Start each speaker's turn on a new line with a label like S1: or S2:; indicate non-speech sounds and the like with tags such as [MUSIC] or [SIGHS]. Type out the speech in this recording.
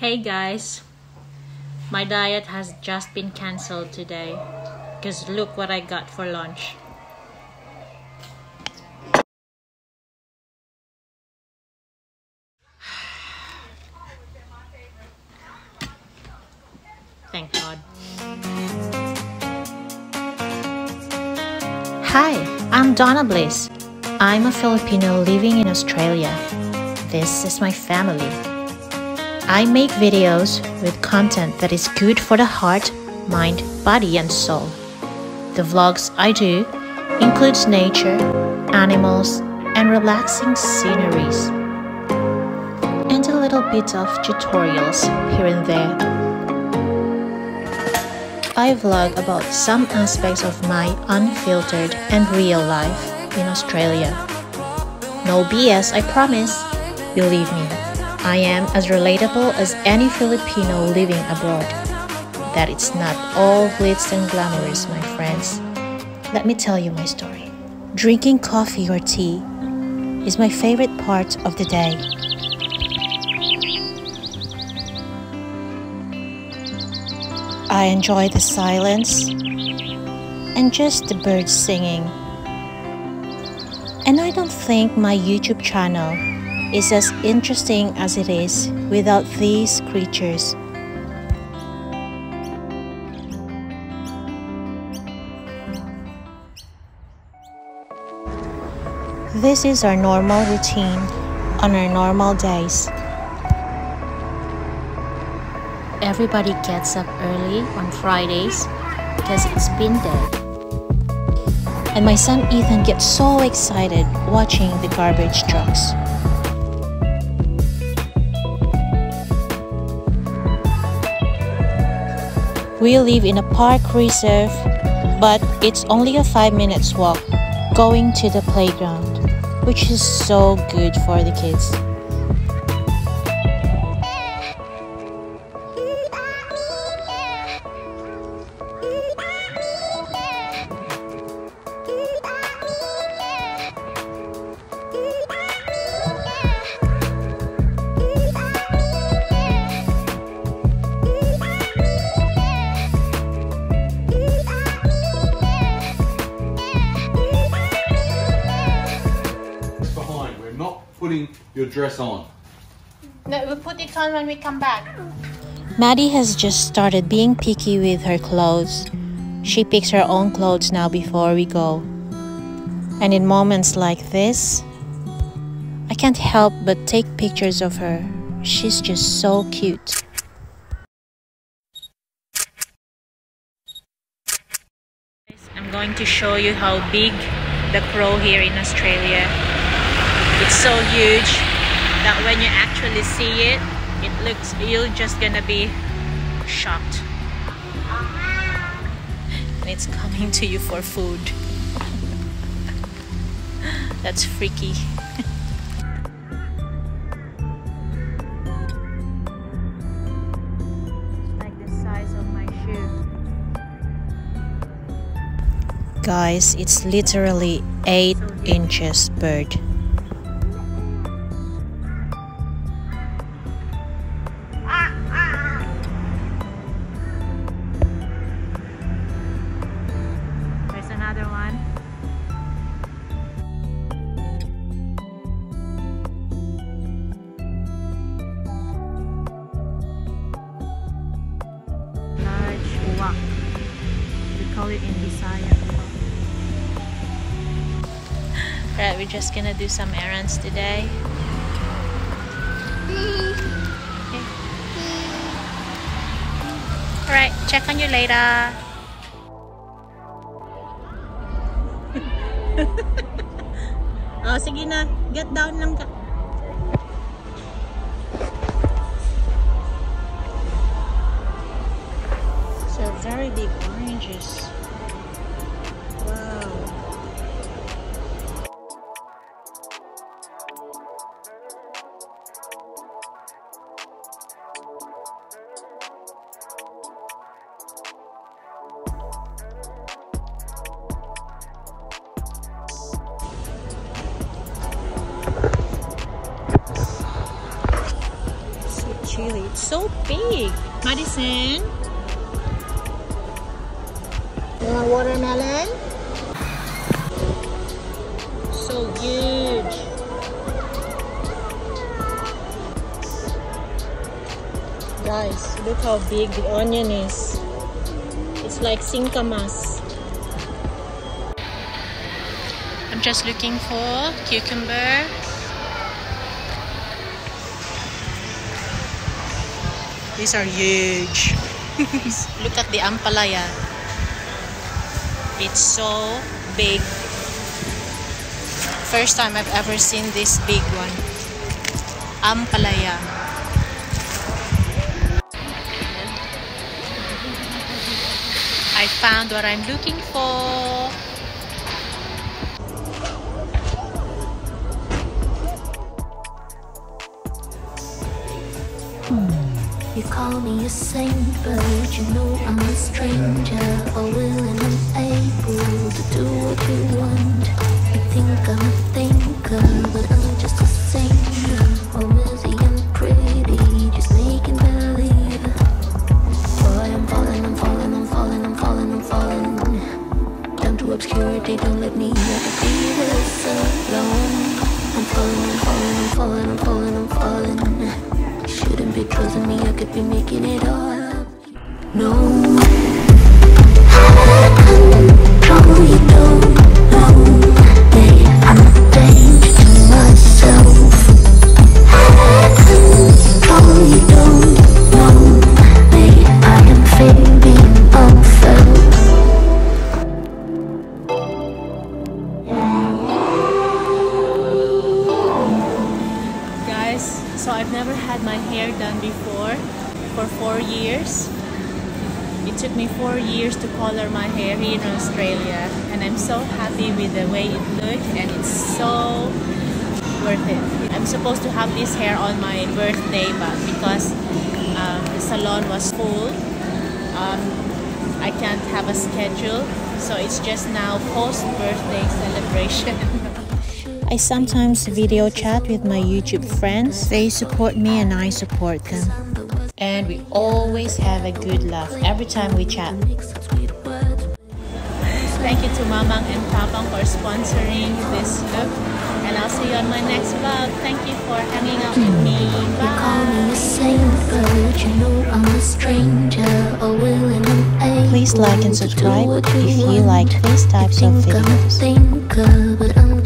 S1: Hey guys, my diet has just been cancelled today because look what I got for lunch. [SIGHS] Thank God. Hi, I'm Donna Bliss. I'm a Filipino living in Australia. This is my family. I make videos with content that is good for the heart, mind, body, and soul. The vlogs I do includes nature, animals, and relaxing sceneries, and a little bit of tutorials here and there. I vlog about some aspects of my unfiltered and real life in Australia. No BS, I promise. Believe me, I am as relatable as any Filipino living abroad. That it's not all glitz and glamorous, my friends. Let me tell you my story. Drinking coffee or tea is my favorite part of the day. I enjoy the silence and just the birds singing. And I don't think my YouTube channel is as interesting as it is without these creatures. This is our normal routine on our normal days. Everybody gets up early on Fridays because it's bin day. And my son Ethan gets so excited watching the garbage trucks. We live in a park reserve, but it's only a 5 minutes walk going to the playground, which is so good for the kids.
S2: Dress on.
S1: No, we'll put it on when we come back. Maddie has just started being picky with her clothes. She picks her own clothes now before we go. And in moments like this, I can't help but take pictures of her. She's just so cute. I'm going to show you how big the crow here in Australia. It's so huge that when you actually see it, it looks you're just gonna be shocked. And it's coming to you for food. [LAUGHS] That's freaky. like the size of my shoe. Guys, it's literally 8 inches bird. Call it in Bisaya. Alright, we're just gonna do some errands today. Okay. Alright, check on you later. [LAUGHS] oh, sige na. Get down lang ka. So very big oranges. Chili. It's so big. Madison? You want watermelon? So huge. Guys, look how big the onion is. It's like singkamas. I'm just looking for cucumber. These are huge. [LAUGHS] look at the ampalaya. It's so big. First time I've ever seen this big one. Ampalaya. I found what I'm looking for. Hmm.
S3: You call me a saint, but you know I'm a stranger. All willing and able to do what you want. You think I'm a thinker, but I'm just a I am dangerous to myself. I've been told you don't know. That I am fading unfelt.
S1: Guys, so I've never had my hair done before for four years. It took me four years to color my hair here in Australia, and I'm so happy with the way it looked, and it's so worth it. I'm supposed to have this hair on my birthday, but because um, the salon was full, um, I can't have a schedule, so it's just now post birthday celebration. [LAUGHS] I sometimes video chat with my YouTube friends. They support me and I support them. And we always have a good laugh every time we chat. Thank you to Mamang and Papang for sponsoring this look. And I'll see you on my next vlog. Thank you for hanging out with me.
S3: Call me
S1: Bye.
S3: a saint, but you know I'm a stranger. All willing and able
S1: Please like and subscribe if you
S3: want.
S1: like these types of
S3: Think I'm
S1: videos.
S3: thinker, but I'm